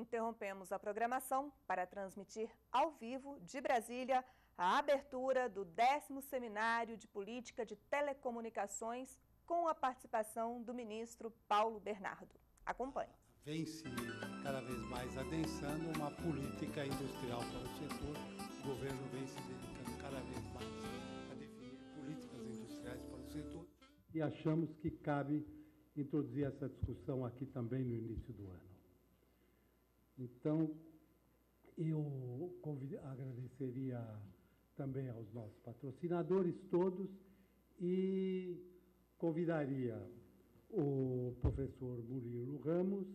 interrompemos a programação para transmitir ao vivo de Brasília a abertura do décimo Seminário de Política de Telecomunicações com a participação do ministro Paulo Bernardo. Acompanhe. Vem se cada vez mais adensando uma política industrial para o setor. O governo vem se dedicando cada vez mais a definir políticas industriais para o setor. E achamos que cabe introduzir essa discussão aqui também no início do ano. Então, eu agradeceria também aos nossos patrocinadores todos e convidaria o professor Murilo Ramos,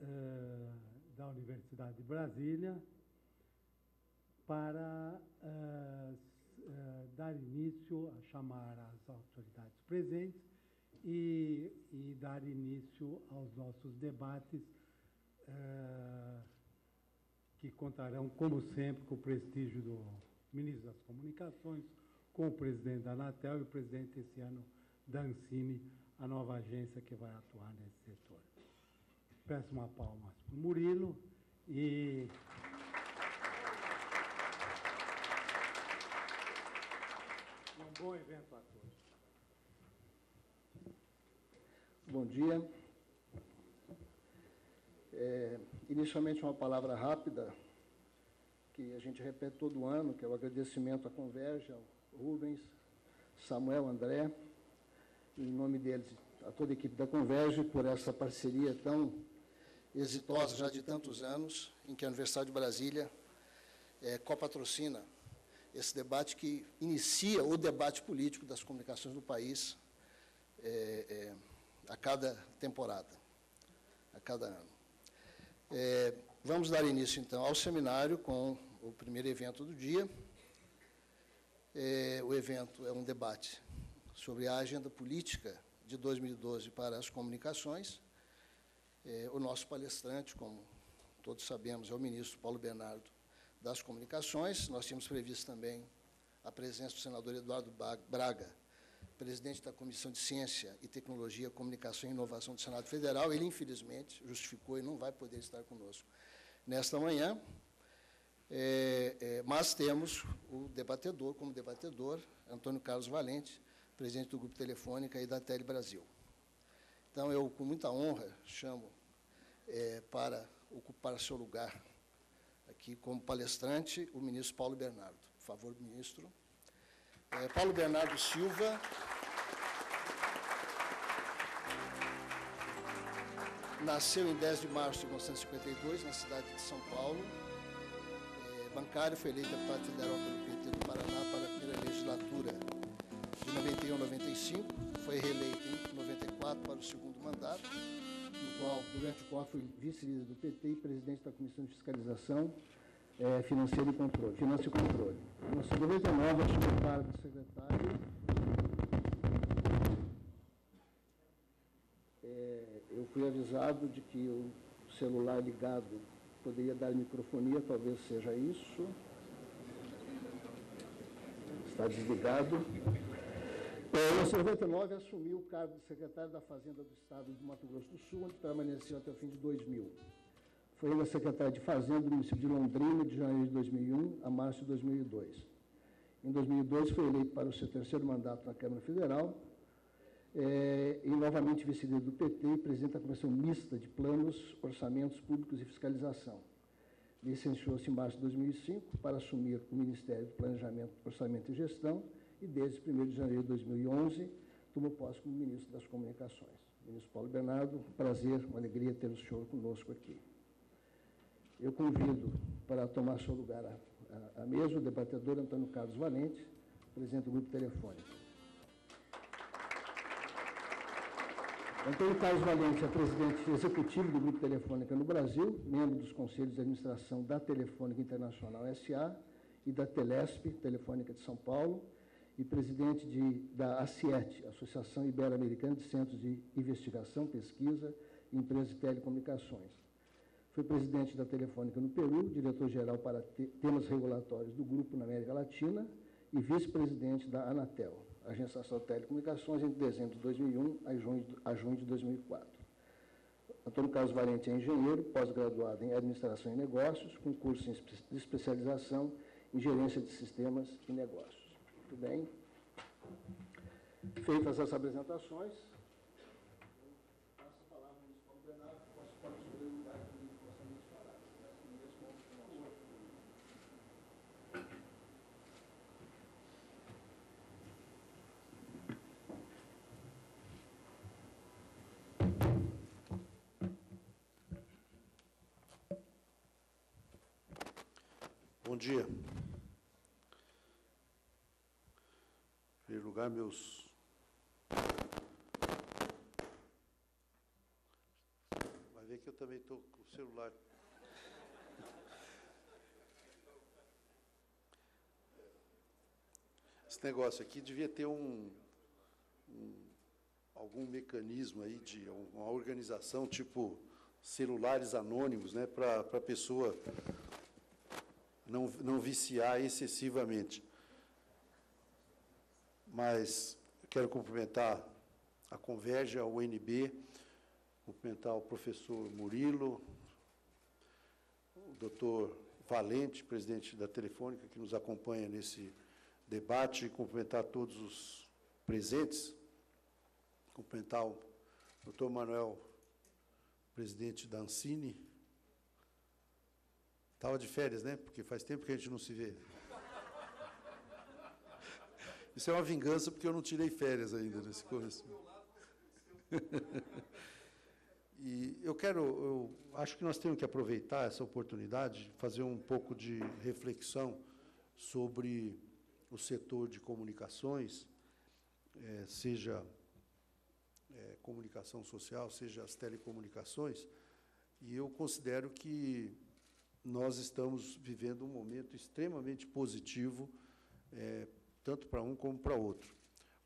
eh, da Universidade de Brasília, para eh, eh, dar início a chamar as autoridades presentes e, e dar início aos nossos debates, que contarão, como sempre, com o prestígio do ministro das Comunicações, com o presidente da Anatel e o presidente esse ano da Ancine, a nova agência que vai atuar nesse setor. Peço uma palma para o Murilo e. Um bom evento a todos. Bom dia. É, inicialmente, uma palavra rápida, que a gente repete todo ano, que é o agradecimento à Converge, ao Rubens, Samuel, André, em nome deles, a toda a equipe da Converge, por essa parceria tão exitosa já de tantos anos, em que a Universidade de Brasília é, copatrocina esse debate que inicia o debate político das comunicações do país. É, é, a cada temporada, a cada ano. É, vamos dar início, então, ao seminário com o primeiro evento do dia. É, o evento é um debate sobre a agenda política de 2012 para as comunicações. É, o nosso palestrante, como todos sabemos, é o ministro Paulo Bernardo das Comunicações. Nós tínhamos previsto também a presença do senador Eduardo Braga, presidente da Comissão de Ciência e Tecnologia, Comunicação e Inovação do Senado Federal. Ele, infelizmente, justificou e não vai poder estar conosco nesta manhã. É, é, mas temos o debatedor, como debatedor, Antônio Carlos Valente, presidente do Grupo Telefônica e da Tele Brasil. Então, eu, com muita honra, chamo é, para ocupar seu lugar aqui como palestrante o ministro Paulo Bernardo. Por favor, ministro. É, Paulo Bernardo Silva. Nasceu em 10 de março de 1952, na cidade de São Paulo. É, bancário, foi eleito deputado federal pelo PT do Paraná para a primeira legislatura de 91 a 95. Foi reeleito em 94 para o segundo mandato, no qual, durante o qual foi vice-líder do PT e presidente da Comissão de Fiscalização é, financeiro e controle, finanças e controle. No 99, assumiu o cargo de secretário. É, eu fui avisado de que o celular ligado poderia dar microfonia, talvez seja isso. Está desligado. É, em 99, assumiu o cargo de secretário da Fazenda do Estado de Mato Grosso do Sul, onde permaneceu até o fim de 2000. Foi ele a secretária de Fazenda do município de Londrina, de janeiro de 2001 a março de 2002. Em 2012, foi eleito para o seu terceiro mandato na Câmara Federal é, e novamente vice-líder do PT e presidente da Comissão Mista de Planos, Orçamentos Públicos e Fiscalização. Licenciou-se em março de 2005 para assumir o Ministério do Planejamento, Orçamento e Gestão e desde 1 de janeiro de 2011 tomou posse como ministro das Comunicações. Ministro Paulo Bernardo, prazer, uma alegria ter o senhor conosco aqui. Eu convido para tomar seu lugar à, mesa o debatedor Antônio Carlos Valente, presidente do Grupo Telefônico. Antônio Carlos Valente é presidente executivo do Grupo Telefônica no Brasil, membro dos conselhos de administração da Telefônica Internacional SA e da Telesp, Telefônica de São Paulo, e presidente de, da ACIET, Associação Ibero-Americana de Centros de Investigação, Pesquisa e Empresas de Telecomunicações. Foi presidente da Telefônica no Peru, diretor-geral para temas regulatórios do grupo na América Latina e vice-presidente da Anatel, Agência Nacional de Telecomunicações, entre dezembro de 2001 a junho, de 2004. Antônio Carlos Valente é engenheiro, pós-graduado em Administração e Negócios, com curso de especialização em Gerência de Sistemas e Negócios. Muito bem. Feitas as apresentações, Bom dia. Em primeiro lugar, meus. Vai ver que eu também estou com o celular. Esse negócio aqui devia ter um, um algum mecanismo aí de uma organização tipo celulares anônimos, né, para a pessoa não, não viciar excessivamente. Mas quero cumprimentar a Converge, a UNB, cumprimentar o professor Murilo, o doutor Valente, presidente da Telefônica, que nos acompanha nesse debate, e cumprimentar todos os presentes, cumprimentar o doutor Manuel, presidente da Ancine, Estava de férias, né? Porque faz tempo que a gente não se vê. Isso é uma vingança porque eu não tirei férias ainda nesse começo. e eu quero, eu acho que nós temos que aproveitar essa oportunidade, fazer um pouco de reflexão sobre o setor de comunicações, é, seja é, comunicação social, seja as telecomunicações, e eu considero que nós estamos vivendo um momento extremamente positivo, é, tanto para um como para outro.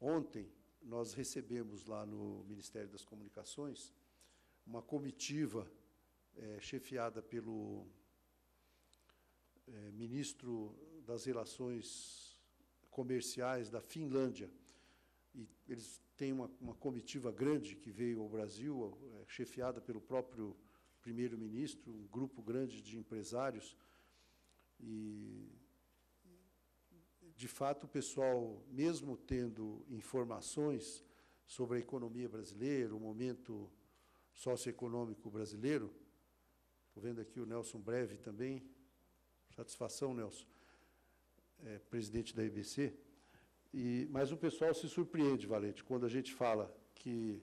Ontem, nós recebemos lá no Ministério das Comunicações uma comitiva é, chefiada pelo é, ministro das Relações Comerciais da Finlândia. E eles têm uma, uma comitiva grande que veio ao Brasil, é, chefiada pelo próprio primeiro-ministro, um grupo grande de empresários. E, de fato, o pessoal, mesmo tendo informações sobre a economia brasileira, o momento socioeconômico brasileiro, estou vendo aqui o Nelson Breve também, satisfação, Nelson, é, presidente da IBC, e, mas o pessoal se surpreende, Valente, quando a gente fala que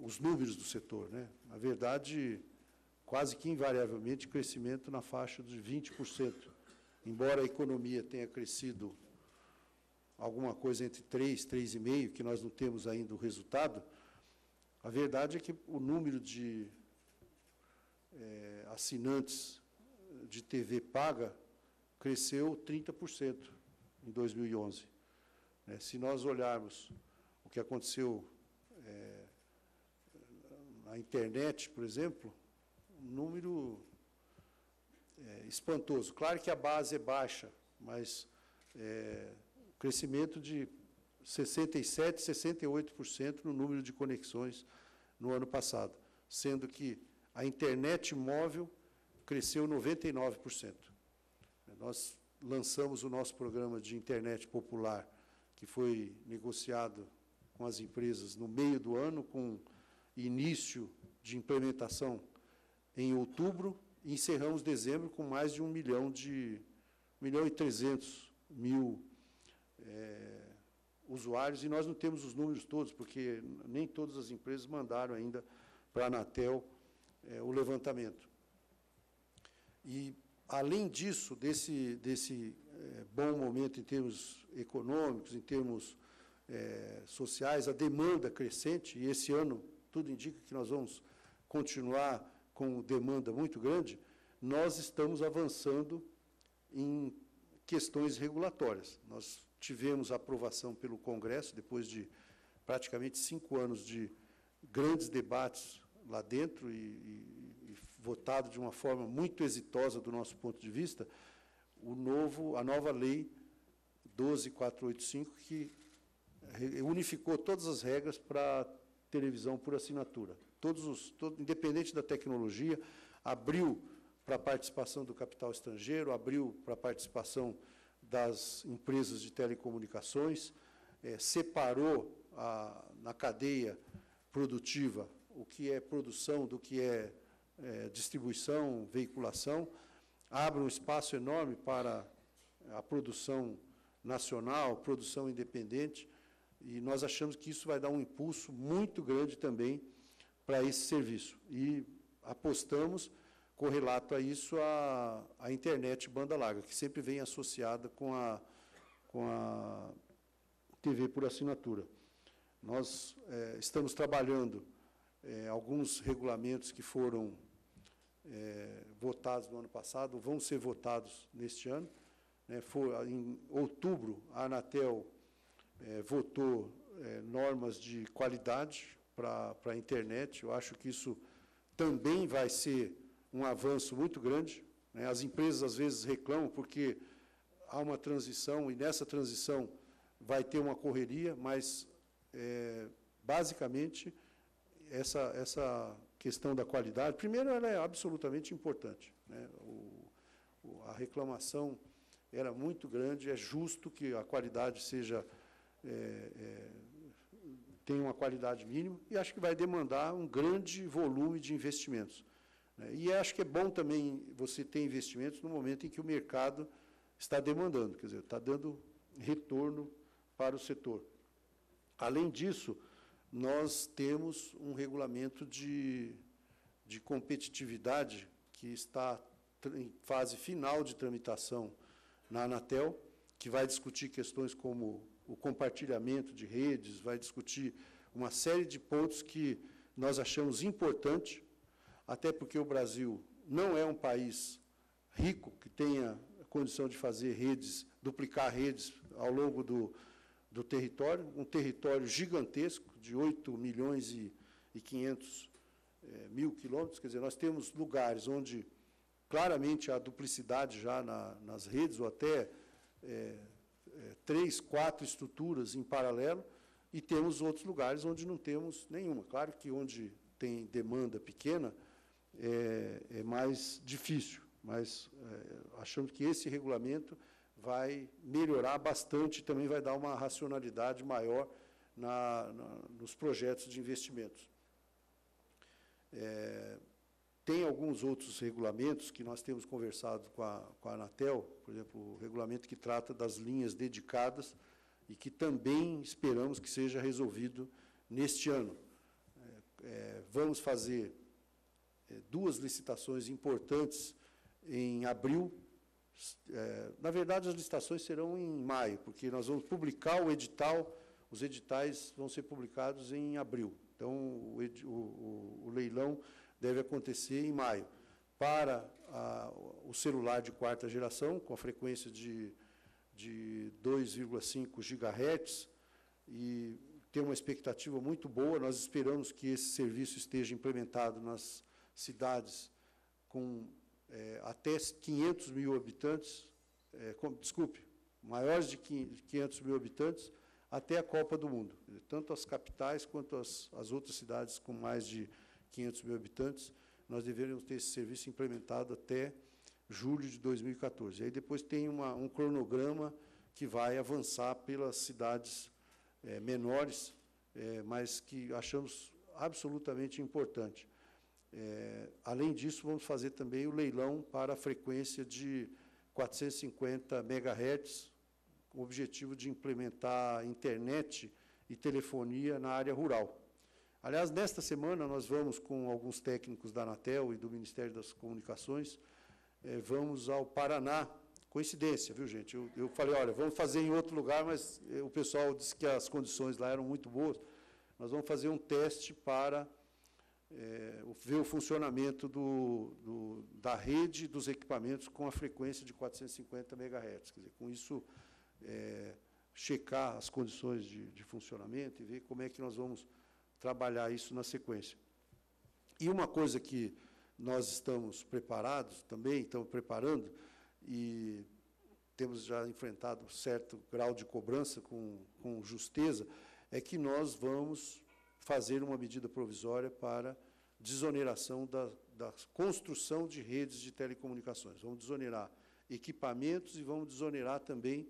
os números do setor. Né? Na verdade, quase que invariavelmente, crescimento na faixa de 20%. Embora a economia tenha crescido alguma coisa entre 3, 3,5, que nós não temos ainda o resultado, a verdade é que o número de é, assinantes de TV paga cresceu 30% em 2011. É, se nós olharmos o que aconteceu é, a internet, por exemplo, um número é, espantoso. Claro que a base é baixa, mas é, crescimento de 67%, 68% no número de conexões no ano passado, sendo que a internet móvel cresceu 99%. Nós lançamos o nosso programa de internet popular, que foi negociado com as empresas no meio do ano, com início de implementação em outubro e encerramos dezembro com mais de um milhão de um milhão e trezentos mil é, usuários e nós não temos os números todos porque nem todas as empresas mandaram ainda para a Anatel é, o levantamento. E além disso desse desse é, bom momento em termos econômicos em termos sociais a demanda crescente e esse ano tudo indica que nós vamos continuar com demanda muito grande, nós estamos avançando em questões regulatórias. Nós tivemos aprovação pelo Congresso, depois de praticamente cinco anos de grandes debates lá dentro e, e, e votado de uma forma muito exitosa do nosso ponto de vista, o novo, a nova lei 12485, que unificou todas as regras para televisão por assinatura. todos os, todo, independente da tecnologia, abriu para a participação do capital estrangeiro, abriu para a participação das empresas de telecomunicações, é, separou a, na cadeia produtiva o que é produção do que é, é distribuição, veiculação, abre um espaço enorme para a produção nacional, produção independente, e nós achamos que isso vai dar um impulso muito grande também para esse serviço. E apostamos, correlato a isso, a, a internet banda larga, que sempre vem associada com a, com a TV por assinatura. Nós é, estamos trabalhando é, alguns regulamentos que foram é, votados no ano passado, vão ser votados neste ano. Né, for, em outubro, a Anatel é, votou é, normas de qualidade para a internet. Eu acho que isso também vai ser um avanço muito grande. Né? As empresas, às vezes, reclamam porque há uma transição, e nessa transição vai ter uma correria, mas, é, basicamente, essa, essa questão da qualidade, primeiro, ela é absolutamente importante. Né? O, a reclamação era muito grande, é justo que a qualidade seja é, é, tem uma qualidade mínima e acho que vai demandar um grande volume de investimentos. Né? E acho que é bom também você ter investimentos no momento em que o mercado está demandando, quer dizer, está dando retorno para o setor. Além disso, nós temos um regulamento de, de competitividade que está em fase final de tramitação na Anatel, que vai discutir questões como o compartilhamento de redes, vai discutir uma série de pontos que nós achamos importante, até porque o Brasil não é um país rico que tenha condição de fazer redes, duplicar redes ao longo do, do território, um território gigantesco, de 8 milhões e, e 500 é, mil quilômetros, quer dizer, nós temos lugares onde claramente há duplicidade já na, nas redes, ou até é, é, três, quatro estruturas em paralelo, e temos outros lugares onde não temos nenhuma. Claro que onde tem demanda pequena é, é mais difícil, mas é, achamos que esse regulamento vai melhorar bastante e também vai dar uma racionalidade maior na, na, nos projetos de investimentos. É, tem alguns outros regulamentos que nós temos conversado com a, com a Anatel, por exemplo, o regulamento que trata das linhas dedicadas e que também esperamos que seja resolvido neste ano. É, é, vamos fazer é, duas licitações importantes em abril. É, na verdade, as licitações serão em maio, porque nós vamos publicar o edital, os editais vão ser publicados em abril. Então, o, o, o leilão deve acontecer em maio. Para a, o celular de quarta geração, com a frequência de, de 2,5 GHz, e tem uma expectativa muito boa. Nós esperamos que esse serviço esteja implementado nas cidades com é, até 500 mil habitantes, é, com, desculpe, maiores de 500 mil habitantes, até a Copa do Mundo. Tanto as capitais quanto as, as outras cidades com mais de 500 mil habitantes, nós deveríamos ter esse serviço implementado até julho de 2014. Aí depois tem uma, um cronograma que vai avançar pelas cidades é, menores, é, mas que achamos absolutamente importante. É, além disso, vamos fazer também o leilão para a frequência de 450 MHz, com o objetivo de implementar internet e telefonia na área rural. Aliás, nesta semana, nós vamos, com alguns técnicos da Anatel e do Ministério das Comunicações, eh, vamos ao Paraná. Coincidência, viu, gente? Eu, eu falei, olha, vamos fazer em outro lugar, mas eh, o pessoal disse que as condições lá eram muito boas. Nós vamos fazer um teste para eh, ver o funcionamento do, do, da rede dos equipamentos com a frequência de 450 MHz. Quer dizer, com isso, checar as condições de, de funcionamento e ver como é que nós vamos trabalhar isso na sequência. E uma coisa que nós estamos preparados também, estamos preparando, e temos já enfrentado certo grau de cobrança com, com justeza, é que nós vamos fazer uma medida provisória para desoneração da, da construção de redes de telecomunicações. Vamos desonerar equipamentos e vamos desonerar também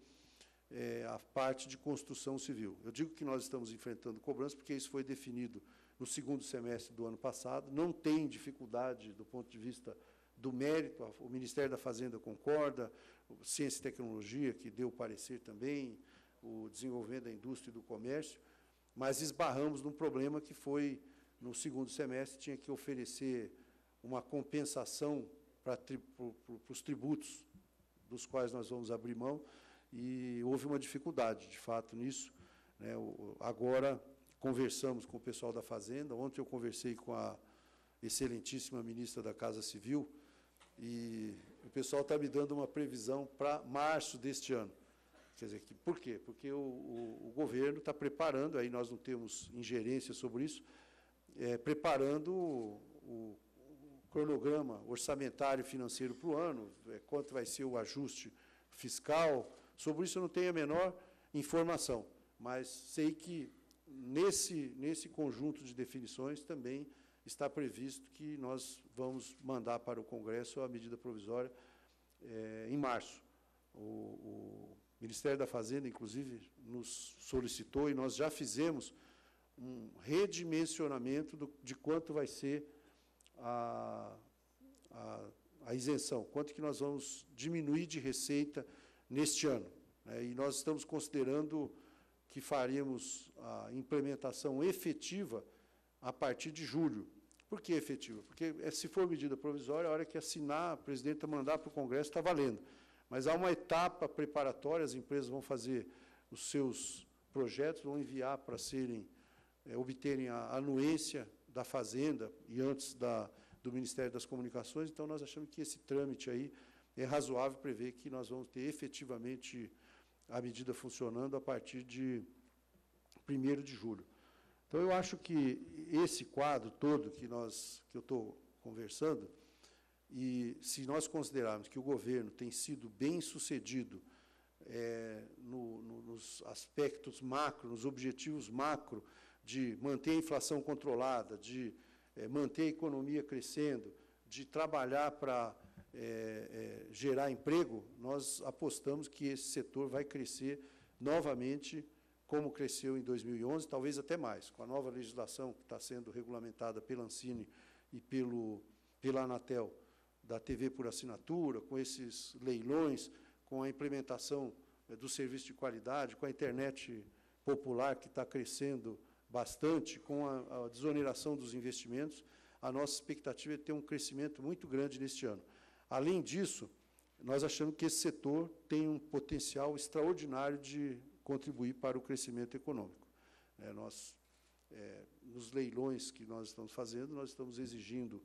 é, a parte de construção civil. Eu digo que nós estamos enfrentando cobrança porque isso foi definido no segundo semestre do ano passado, não tem dificuldade do ponto de vista do mérito, o Ministério da Fazenda concorda, Ciência e Tecnologia, que deu parecer também, o desenvolvimento da indústria e do comércio, mas esbarramos num problema que foi, no segundo semestre, tinha que oferecer uma compensação para, para, para os tributos dos quais nós vamos abrir mão, e houve uma dificuldade, de fato, nisso. Né? Agora, conversamos com o pessoal da Fazenda, ontem eu conversei com a excelentíssima ministra da Casa Civil, e o pessoal está me dando uma previsão para março deste ano. Quer dizer, que, por quê? Porque o, o, o governo está preparando, aí nós não temos ingerência sobre isso, é, preparando o, o, cronograma orçamentário financeiro para o ano, é, quanto vai ser o ajuste fiscal. Sobre isso eu não tenho a menor informação, mas sei que nesse, nesse conjunto de definições também está previsto que nós vamos mandar para o Congresso a medida provisória é, em março. O, o, Ministério da Fazenda, inclusive, nos solicitou e nós já fizemos um redimensionamento do, de quanto vai ser a, a, a, isenção, quanto que nós vamos diminuir de receita neste ano. Né? E nós estamos considerando que faríamos a implementação efetiva a partir de julho. Por que efetiva? Porque eh, se for medida provisória, a hora que assinar, a presidenta mandar para o Congresso, está valendo. Mas há uma etapa preparatória, as empresas vão fazer os seus projetos, vão enviar para serem, é, obterem a anuência da Fazenda e antes da, do Ministério das Comunicações, então nós achamos que esse trâmite aí é razoável prever que nós vamos ter efetivamente a medida funcionando a partir de 1 de julho. Então, eu acho que esse quadro todo que, nós, que eu estou conversando, e se nós considerarmos que o governo tem sido bem sucedido é, no, no, nos aspectos macro, nos objetivos macro, de manter a inflação controlada, de é, manter a economia crescendo, de trabalhar para é, é, gerar emprego, nós apostamos que esse setor vai crescer novamente como cresceu em 2011, talvez até mais, com a nova legislação que está sendo regulamentada pela Ancine e pelo, pela Anatel, da TV por assinatura, com esses leilões, com a implementação é, do serviço de qualidade, com a internet popular que está crescendo bastante, com a, a desoneração dos investimentos, a nossa expectativa é ter um crescimento muito grande neste ano. Além disso, nós achamos que esse setor tem um potencial extraordinário de contribuir para o crescimento econômico. É, nós, é, nos leilões que nós estamos fazendo, nós estamos exigindo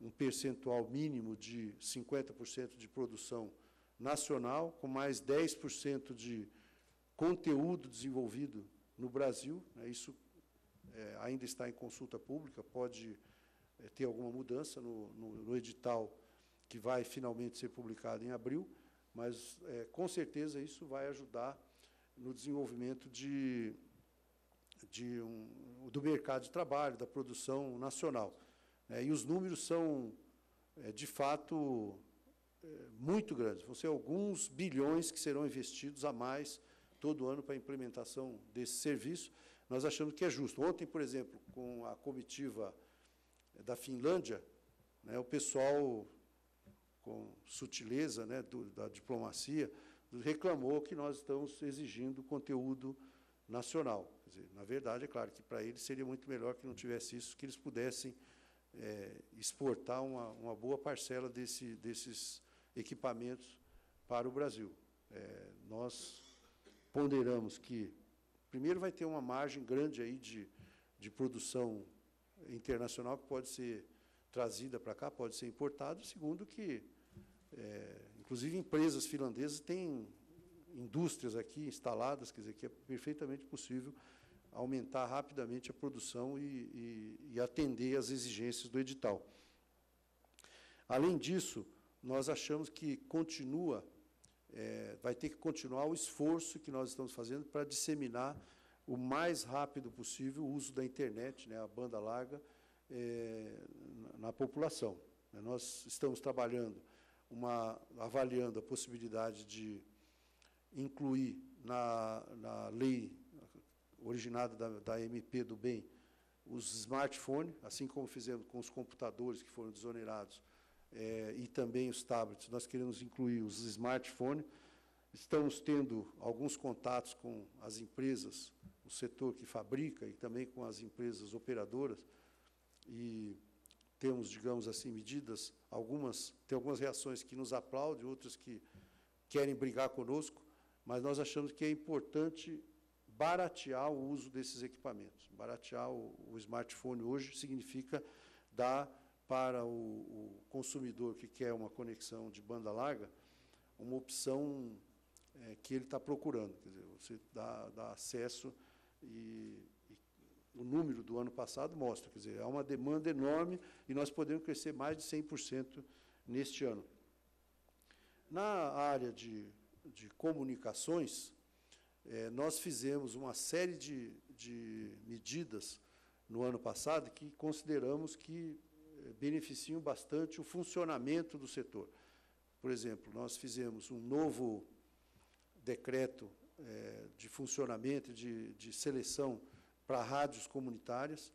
um percentual mínimo de 50% de produção nacional, com mais 10% de conteúdo desenvolvido no Brasil. Né, isso é, ainda está em consulta pública, pode é, ter alguma mudança no, no, no, edital que vai finalmente ser publicado em abril, mas é, com certeza isso vai ajudar no desenvolvimento de, de um, do mercado de trabalho, da produção nacional. É, e os números são, é, de fato, é, muito grandes. Vão ser alguns bilhões que serão investidos a mais todo ano para a implementação desse serviço. Nós achamos que é justo. Ontem, por exemplo, com a comitiva da Finlândia, né, o pessoal, com sutileza né, do, da diplomacia, reclamou que nós estamos exigindo conteúdo nacional. Dizer, na verdade, é claro que para eles seria muito melhor que não tivesse isso, que eles pudessem é, exportar uma, uma, boa parcela desse, desses equipamentos para o Brasil. É, nós ponderamos que, primeiro, vai ter uma margem grande aí de, de produção internacional que pode ser trazida para cá, pode ser importada. Segundo, que é, Inclusive, empresas finlandesas têm indústrias aqui instaladas, quer dizer, que é perfeitamente possível aumentar rapidamente a produção e, e, e atender às exigências do edital. Além disso, nós achamos que continua, é, vai ter que continuar o esforço que nós estamos fazendo para disseminar o mais rápido possível o uso da internet, né, a banda larga, é, na população. Nós estamos trabalhando, uma, avaliando a possibilidade de incluir na, na lei originada da, da MP do bem os smartphones, assim como fizemos com os computadores que foram desonerados, é, e também os tablets, nós queremos incluir os smartphones. Estamos tendo alguns contatos com as empresas, o setor que fabrica e também com as empresas operadoras, e temos, digamos assim, medidas, algumas, tem algumas reações que nos aplaudem, outras que querem brigar conosco, mas nós achamos que é importante baratear o uso desses equipamentos. Baratear o, o smartphone hoje significa dar para o, o, consumidor que quer uma conexão de banda larga uma opção é, que ele está procurando. Quer dizer, você dá, dá acesso e, o número do ano passado mostra, quer dizer, há uma demanda enorme e nós podemos crescer mais de 100% neste ano. Na área de, de comunicações, é, nós fizemos uma série de, de medidas no ano passado que consideramos que é, beneficiam bastante o funcionamento do setor. Por exemplo, nós fizemos um novo decreto é, de funcionamento, de, de seleção para rádios comunitárias,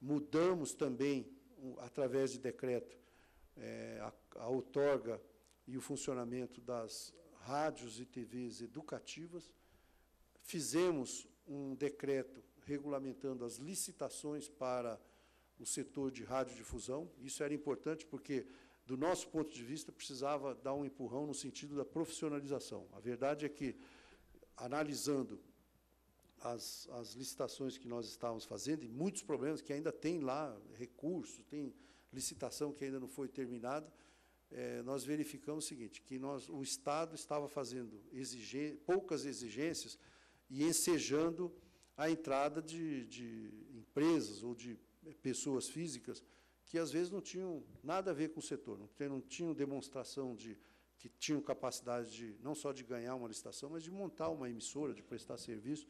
mudamos também, através de decreto, é, a, a outorga e o funcionamento das rádios e TVs educativas, Fizemos um decreto regulamentando as licitações para o setor de radiodifusão. Isso era importante porque, do nosso ponto de vista, precisava dar um empurrão no sentido da profissionalização. A verdade é que, analisando as, as licitações que nós estávamos fazendo, e muitos problemas que ainda tem lá, recursos, tem licitação que ainda não foi terminada, é, nós verificamos o seguinte, que nós, o Estado estava fazendo exige, poucas exigências e ensejando a entrada de, de empresas ou de pessoas físicas que às vezes não tinham nada a ver com o setor, não, não tinham demonstração de que tinham capacidade de não só de ganhar uma licitação, mas de montar uma emissora, de prestar serviço.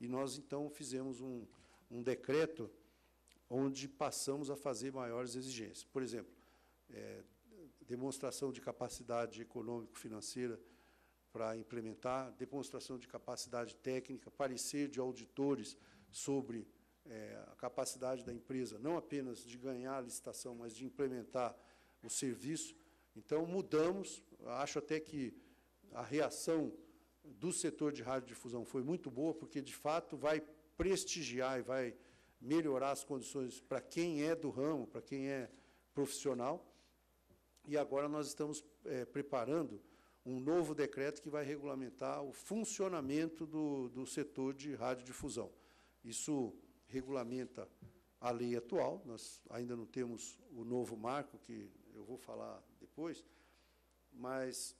E nós então fizemos um, um decreto onde passamos a fazer maiores exigências. Por exemplo, é, demonstração de capacidade econômico-financeira para implementar, demonstração de capacidade técnica, parecer de auditores sobre é, a capacidade da empresa, não apenas de ganhar a licitação, mas de implementar o serviço. Então, mudamos, acho até que a reação do setor de radiodifusão foi muito boa, porque, de fato, vai prestigiar e vai melhorar as condições para quem é do ramo, para quem é profissional. E agora nós estamos é, preparando um novo decreto que vai regulamentar o funcionamento do, do setor de radiodifusão. Isso regulamenta a lei atual, nós ainda não temos o novo marco, que eu vou falar depois, mas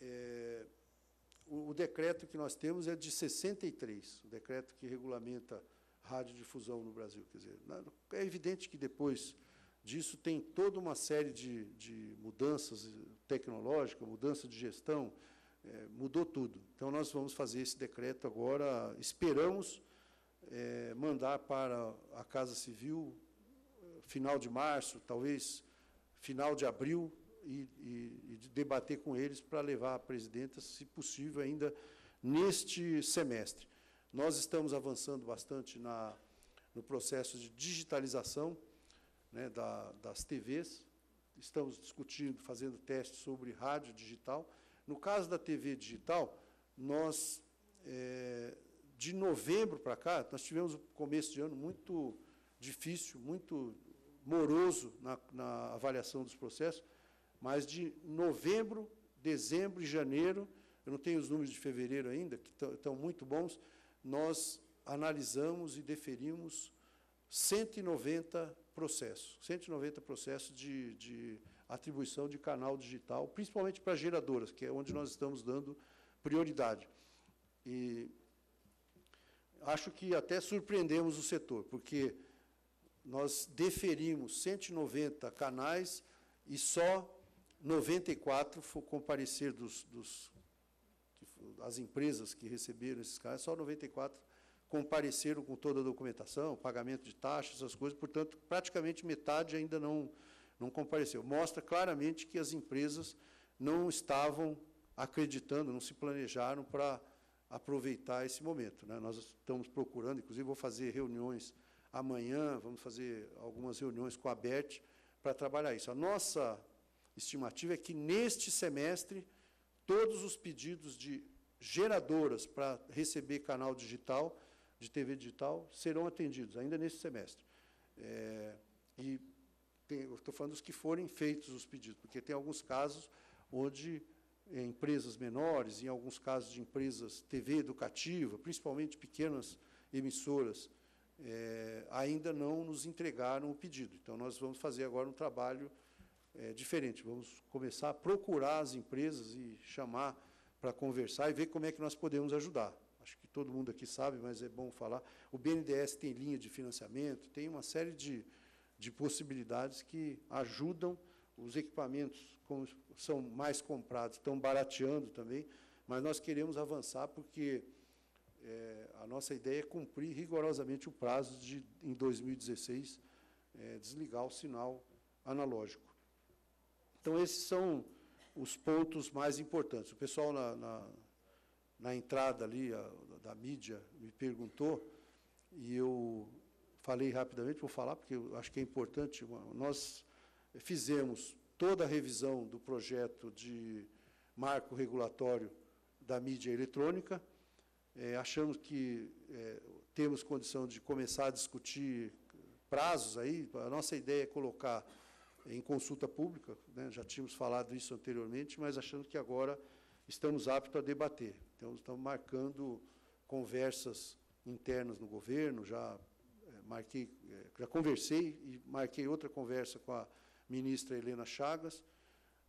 é, o, o, decreto que nós temos é de 63, o decreto que regulamenta radiodifusão no Brasil. Quer dizer, é evidente que depois disso tem toda uma série de, de mudanças tecnológicas, mudança de gestão, é, mudou tudo. Então, nós vamos fazer esse decreto agora, esperamos é, mandar para a Casa Civil final de março, talvez final de abril, e, e, e debater com eles para levar a presidenta, se possível, ainda neste semestre. Nós estamos avançando bastante na, no processo de digitalização, né, da, das TVs. Estamos discutindo, fazendo testes sobre rádio digital. No caso da TV digital, nós, é, de novembro para cá, nós tivemos um começo de ano muito difícil, muito moroso na, na avaliação dos processos, mas de novembro, dezembro e janeiro, eu não tenho os números de fevereiro ainda, que estão muito bons, nós analisamos e deferimos 190 processos, 190 processos de, de atribuição de canal digital, principalmente para geradoras, que é onde nós estamos dando prioridade. E acho que até surpreendemos o setor, porque nós deferimos 190 canais e só 94 com parecer dos, dos as empresas que receberam esses canais, só 94 compareceram com toda a documentação, pagamento de taxas, essas coisas, portanto, praticamente metade ainda não, não compareceu. Mostra claramente que as empresas não estavam acreditando, não se planejaram para aproveitar esse momento. Né? Nós estamos procurando, inclusive vou fazer reuniões amanhã, vamos fazer algumas reuniões com a BERT para trabalhar isso. A nossa estimativa é que, neste semestre, todos os pedidos de geradoras para receber canal digital, de TV digital, serão atendidos, ainda nesse semestre. É, e tem, eu estou falando dos que forem feitos os pedidos, porque tem alguns casos onde em empresas menores, em alguns casos de empresas TV educativa, principalmente pequenas emissoras, é, ainda não nos entregaram o pedido. Então, nós vamos fazer agora um trabalho é, diferente. Vamos começar a procurar as empresas e chamar para conversar e ver como é que nós podemos ajudar. Acho que todo mundo aqui sabe, mas é bom falar. O BNDES tem linha de financiamento, tem uma série de, de possibilidades que ajudam os equipamentos como são mais comprados, estão barateando também, mas nós queremos avançar porque é, a nossa ideia é cumprir rigorosamente o prazo de, em 2016, é, desligar o sinal analógico. Então, esses são os pontos mais importantes. O pessoal na, na, na entrada ali a, da mídia me perguntou, e eu falei rapidamente, vou falar porque eu acho que é importante. Nós fizemos toda a revisão do projeto de marco regulatório da mídia eletrônica. É, achamos que é, temos condição de começar a discutir prazos aí. A nossa ideia é colocar em consulta pública, né, já tínhamos falado isso anteriormente, mas achando que agora estamos aptos a debater. Então, estamos marcando conversas internas no governo, já é, marquei, é, já conversei e marquei outra conversa com a ministra Helena Chagas.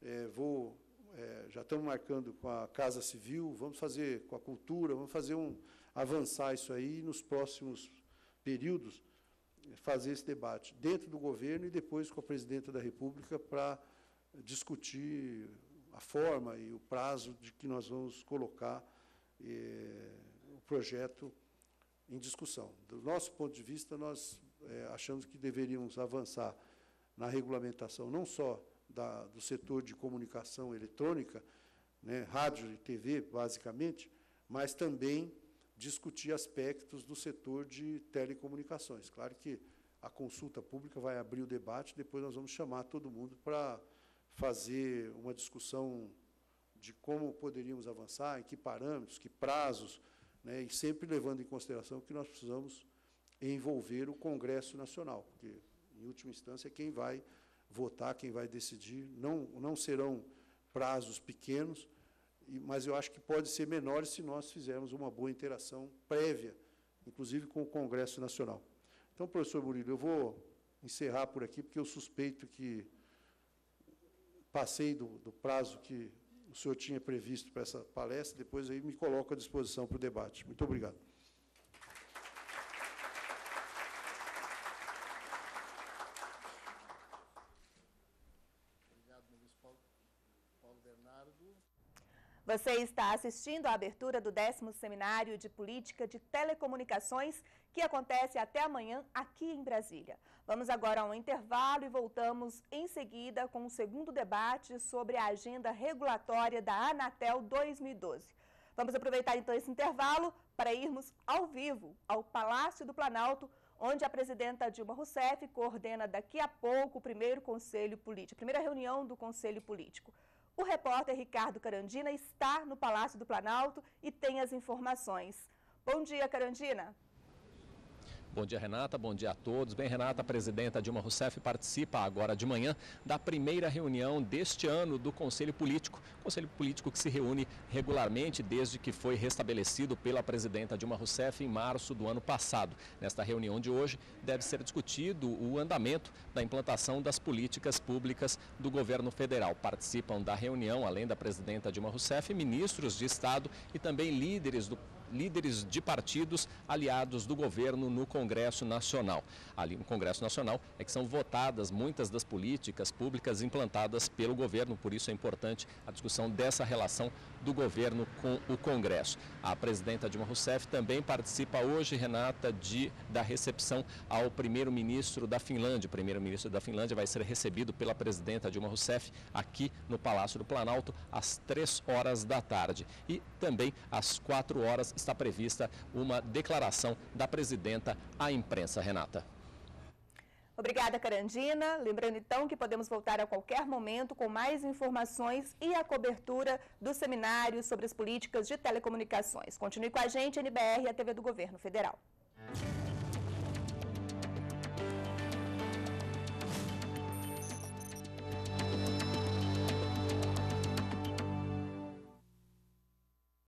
É, vou, é, já estamos marcando com a Casa Civil, vamos fazer com a cultura, vamos fazer um avançar isso aí nos próximos períodos, fazer esse debate dentro do governo e depois com a presidenta da República para discutir a forma e o prazo de que nós vamos colocar é, o projeto em discussão. Do nosso ponto de vista, nós é, achamos que deveríamos avançar na regulamentação não só da, do setor de comunicação eletrônica, né, rádio e TV, basicamente, mas também discutir aspectos do setor de telecomunicações. Claro que a consulta pública vai abrir o debate, depois nós vamos chamar todo mundo para fazer uma discussão de como poderíamos avançar, em que parâmetros, que prazos, né, e sempre levando em consideração que nós precisamos envolver o Congresso Nacional, porque em última instância, quem vai votar, quem vai decidir. Não, não serão prazos pequenos, mas eu acho que pode ser menores se nós fizermos uma boa interação prévia, inclusive com o Congresso Nacional. Então, professor Murilo, eu vou encerrar por aqui, porque eu suspeito que passei do, do prazo que o senhor tinha previsto para essa palestra, depois aí me coloco à disposição para o debate. Muito obrigado. Você está assistindo à abertura do décimo Seminário de Política de Telecomunicações, que acontece até amanhã aqui em Brasília. Vamos agora a um intervalo e voltamos em seguida com o segundo debate sobre a agenda regulatória da Anatel 2012. Vamos aproveitar então esse intervalo para irmos ao vivo ao Palácio do Planalto, onde a presidenta Dilma Rousseff coordena daqui a pouco o primeiro conselho político, a primeira reunião do Conselho Político. O repórter Ricardo Carandina está no Palácio do Planalto e tem as informações. Bom dia, Carandina. Bom dia, Renata. Bom dia a todos. Bem, Renata, a presidenta Dilma Rousseff participa agora de manhã da primeira reunião deste ano do Conselho Político. Conselho Político que se reúne regularmente desde que foi restabelecido pela presidenta Dilma Rousseff em março do ano passado. Nesta reunião de hoje deve ser discutido o andamento da implantação das políticas públicas do governo federal. Participam da reunião, além da presidenta Dilma Rousseff, ministros de Estado e também líderes do líderes de partidos aliados do governo no Congresso Nacional. Ali no Congresso Nacional é que são votadas muitas das políticas públicas implantadas pelo governo, por isso é importante a discussão dessa relação do governo com o Congresso. A presidenta Dilma Rousseff também participa hoje, Renata, de, da recepção ao primeiro-ministro da Finlândia. O primeiro-ministro da Finlândia vai ser recebido pela presidenta Dilma Rousseff aqui no Palácio do Planalto às três horas da tarde. E também às quatro horas está prevista uma declaração da presidenta à imprensa, Renata. Obrigada, Carandina. Lembrando então que podemos voltar a qualquer momento com mais informações e a cobertura do seminário sobre as políticas de telecomunicações. Continue com a gente, NBR a TV do Governo Federal.